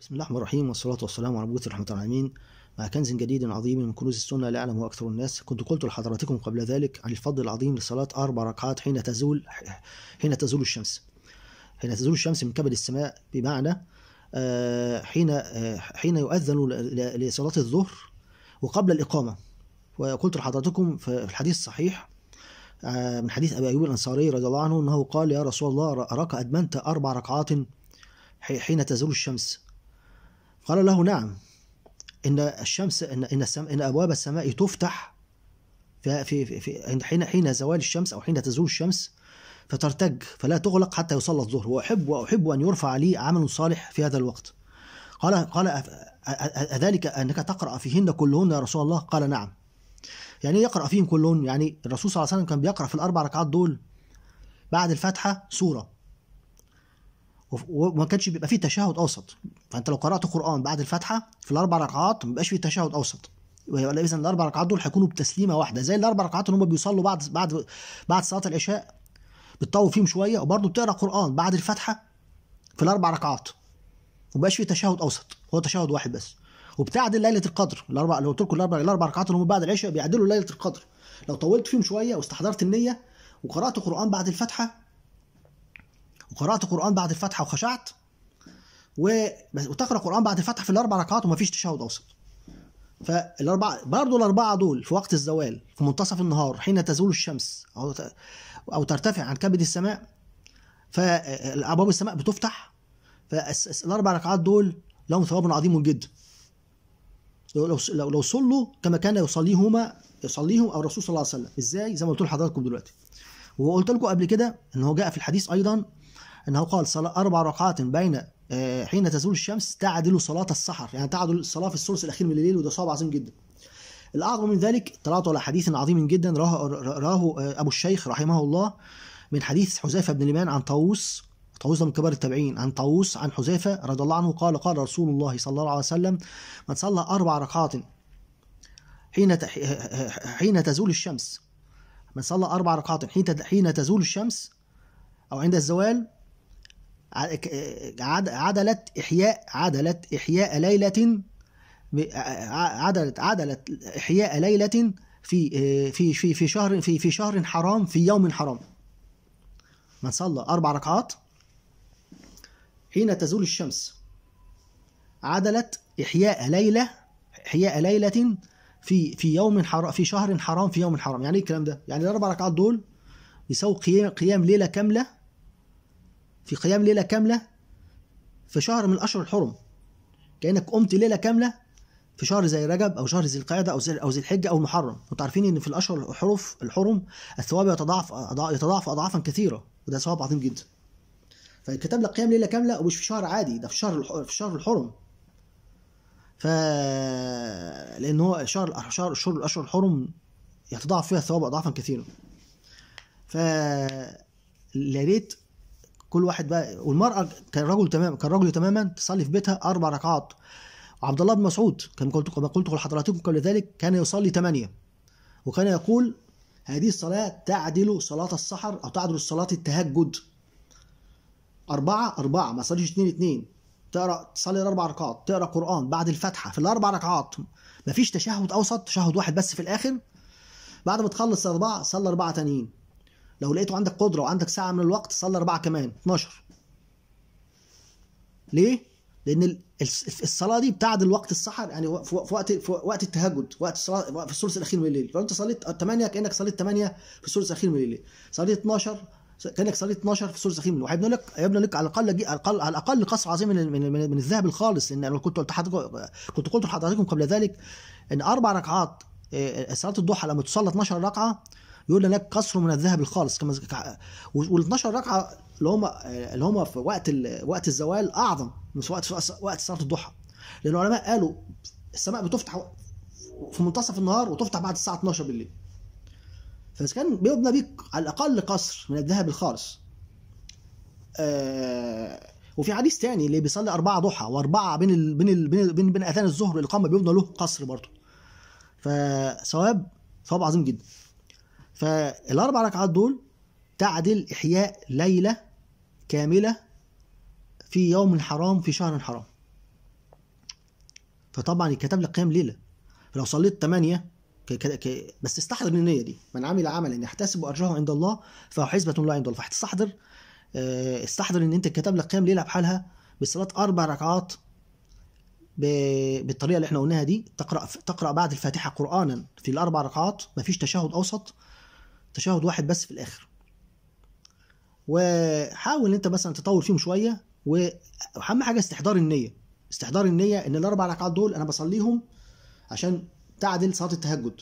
بسم الله الرحمن الرحيم والصلاة والسلام على مبعوث رحمة العالمين. مع كنز جديد عظيم من كنوز السنة لا يعلمه أكثر الناس كنت قلت لحضراتكم قبل ذلك عن الفضل العظيم لصلاة أربع ركعات حين تزول حين تزول الشمس. حين تزول الشمس من كبد السماء بمعنى آه، حين آه، حين يؤذن لصلاة الظهر وقبل الإقامة. وقلت لحضراتكم في الحديث الصحيح آه، من حديث أبي أيوب الأنصاري رضي الله عنه أنه قال يا رسول الله أراك أدمنت أربع ركعات حي- حين تزول الشمس. قال له نعم. إن الشمس إن إن, السم إن أبواب السماء تفتح في في في حين حين زوال الشمس أو حين تزول الشمس فترتج فلا تغلق حتى يصلى الظهر. واحب وأحب أن يرفع لي عمل صالح في هذا الوقت. قال قال أف- أ- أ- أذلك أنك تقرأ فيهن كلهن يا رسول الله؟ قال نعم. يعني إيه يقرأ فيهم كلهن؟ يعني الرسول صلى الله عليه وسلم كان بيقرأ في الأربع ركعات دول بعد الفاتحة سورة. وف- وما كانش بيبقى فيه تشهد أوسط. فأنت لو قرأت قرآن بعد الفاتحة في الأربع ركعات ما بيبقاش فيه تشهد أوسط. ولا اذا الأربع ركعات دول هيكونوا بتسليمة واحدة زي الأربع ركعات اللي هم بيصلوا بعد بعد بعد صلاة العشاء بتطول فيهم شوية وبرضه بتقرأ قرآن بعد الفاتحة في الأربع ركعات وما بقاش فيه تشهد أوسط هو تشهد واحد بس. وبتعدل ليلة القدر الأربع لو قلت لكم الأربع الأربع ركعات اللي هم بعد العشاء بيعدلوا ليلة القدر. لو طولت فيهم شوية واستحضرت النية وقرأت قرآن بعد الفاتحة وقرأت قرآن بعد الفاتحة وخشعت وتقرأ قران بعد الفتح في الأربع ركعات ومفيش تشهد اوسط فالاربعه برضه الأربعة دول في وقت الزوال في منتصف النهار حين تزول الشمس أو. أو ترتفع عن كبد السماء فابواب السماء بتفتح فالاربع ركعات دول لهم ثواب عظيم جدا. لو لو لو, لو صلوا كما كان يصليهما يصليهم الرسول صلى الله عليه وسلم. إزاي؟ زي ما قلت لحضراتكم دلوقتي. وقلت لكم قبل كده إن هو جاء في الحديث أيضا إنه قال صلاة أربع ركعات بين حين تزول الشمس تعدل صلاة السحر. يعني تعدل الصلاة في الثلث الأخير من الليل وده صواب عظيم جدا. الأعظم من ذلك طلعت على حديث عظيم جدا راه, راه آه، أبو الشيخ رحمه الله من حديث حذيفة بن اليمان عن طاووس. طاووس ده من كبار التابعين. عن طاووس عن حذيفة رضي الله عنه قال قال رسول الله صلى الله عليه وسلم من صلى أربع ركعات حين حين تزول الشمس من صلى أربع ركعات حين حين تزول الشمس أو عند الزوال عدلت إحياء عدلت إحياء ليلة عدلت عدلت إحياء ليلة في في في في شهر في في شهر حرام في يوم حرام. من صلى أربع ركعات حين تزول الشمس. عدلت إحياء ليلة إحياء ليلة في في يوم حرام في شهر حرام في يوم حرام. يعني إيه الكلام ده؟ يعني الأربع ركعات دول يساوي قيام قيام ليلة كاملة في قيام ليلة كاملة في شهر من الأشهر الحرم. كأنك قمت ليلة كاملة في شهر زي رجب أو شهر ذي القعدة أو زي أو ذي الحجة أو المحرم. وأنتوا عارفين إن في الأشهر الحرف الحرم الثواب يتضاعف يتضاعف أضعافا كثيرة وده ثواب عظيم جدا. فكتب لك قيام ليلة كاملة ومش في شهر عادي ده في شهر في شهر الحرم. ف لأن هو شهر شهر الشهور الأشهر الحرم يتضاعف فيها الثواب أضعافا كثيرة. ف يا ريت كل واحد بقى والمرأة كان رجل تمام كان رجل تماما تصلي في بيتها أربع ركعات. وعبد الله بن مسعود كان قلت كما قلت لحضراتكم قبل ذلك كان يصلي ثمانية وكان يقول هذه الصلاة تعدل صلاة السحر أو تعدل صلاة التهجد. أربعة أربعة ما تصليش اتنين اتنين. تقرأ تصلي الأربع ركعات تقرأ قرآن بعد الفاتحة في الأربع ركعات. مفيش تشهد أوسط تشهد واحد بس في الآخر. بعد ما تخلص أربعة صلي أربعة تانيين. لو لقيته عندك قدرة وعندك ساعة من الوقت صلي أربعة كمان 12 ليه؟ لأن ال- الس- الصلاة دي بتعدل وقت السحر يعني في وقت في وقت التهجد وقت الصلاة في الثلث الأخير من الليل. فأنت صليت 8 كأنك صليت 8 في الثلث الأخير من الليل. صليت 12 كأنك صليت 12 في الثلث الأخير من الليل. لك هيبنى لك على الأقل جي- على الأقل على الأقل قصر عظيم من من, من, الذهب الخالص. لأن أنا كنت قلت كنت قلت لحضراتكم قبل ذلك إن أربع ركعات صلاة الضحى لما تصلى 12 ركعة يقول هناك قصر من الذهب الخالص. كما وال 12 ركعة اللي هم اللي هم في وقت ال- وقت الزوال أعظم من وقت وقت صلاة الضحى. لأن العلماء قالوا السماء بتفتح في منتصف النهار وتفتح بعد الساعة 12 بالليل. فإذا كان بيبنى بيك على الأقل قصر من الذهب الخالص. آه وفي حديث تاني اللي بيصلي أربعة ضحى وأربعة بين ال... بين ال... بين بين, بين أذان الظهر والإقامة بيبنى له قصر برضه. فثواب ثواب عظيم جدا. فالأربع ركعات دول تعدل إحياء ليلة كاملة في يوم حرام في شهر حرام. فطبعا يتكتب لك قيام ليلة. فلو صليت 8 ك... ك... بس استحضر النية دي. من عمل عملا يحتسب اجره عند الله فهو حسبه لا عند الله فهتستحضر آه، استحضر إن أنت كتب لك قيام ليلة بحالها بصلاة أربع ركعات ب... بالطريقة اللي إحنا قلناها دي. تقرأ تقرأ بعد الفاتحة قرانا في الأربع ركعات. مفيش تشهد أوسط. تشهد واحد بس في الآخر. وحاول ان أنت مثلا تطول فيهم شوية وأهم حاجة استحضار النية. استحضار النية إن الأربع ركعات دول أنا بصليهم عشان تعدل صلاة التهجد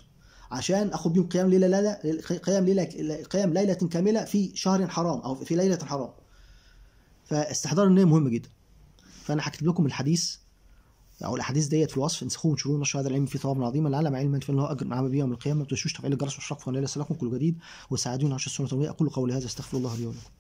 عشان آخد بيهم قيام ليلة ليله قيام ليلة قيام ليلة كاملة في شهر حرام أو في ليلة حرام. فاستحضار النية مهم جدا. فأنا هكتب لكم الحديث أو الأحاديث ديت في الوصف انسخوه وانشروه نشر هذا العلم في ثواب عظيما. لعلم علما فانه أجر مع بيه يوم القيامة. ما تنسوش تفعيل الجرس والاشراق فان لا يسلكم كل جديد. وساعدونا على السنة أقول قولي هذا استغفر الله لي ولكم.